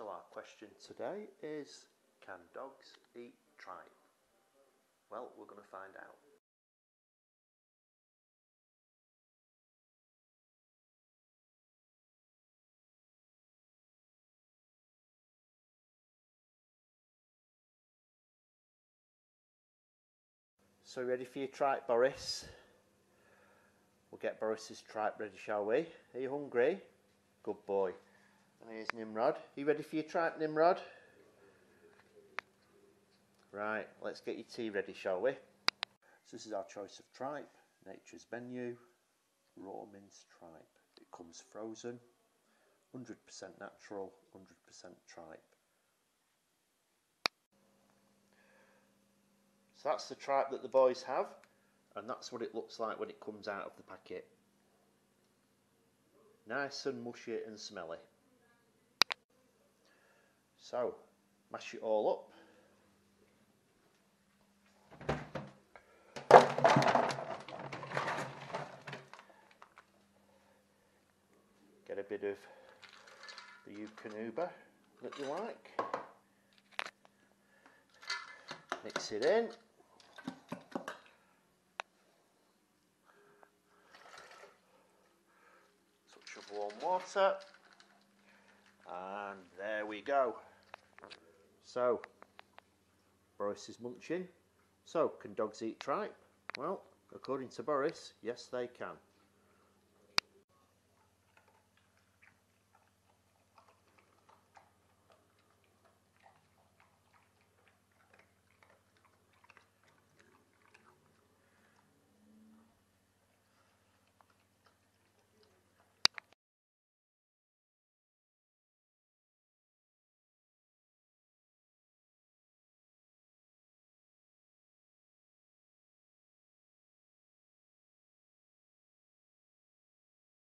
So our question today is, can dogs eat tripe? Well, we're going to find out. So ready for your tripe, Boris? We'll get Boris's tripe ready, shall we? Are you hungry? Good boy. And here's Nimrod. Are you ready for your tripe, Nimrod? Right, let's get your tea ready, shall we? So this is our choice of tripe. Nature's Menu, raw minced tripe. It comes frozen, 100% natural, 100% tripe. So that's the tripe that the boys have, and that's what it looks like when it comes out of the packet. Nice and mushy and smelly. So, mash it all up. Get a bit of the Eukanuba that you like. Mix it in. Touch of warm water. And there we go. So, Boris is munching. So, can dogs eat tripe? Well, according to Boris, yes they can.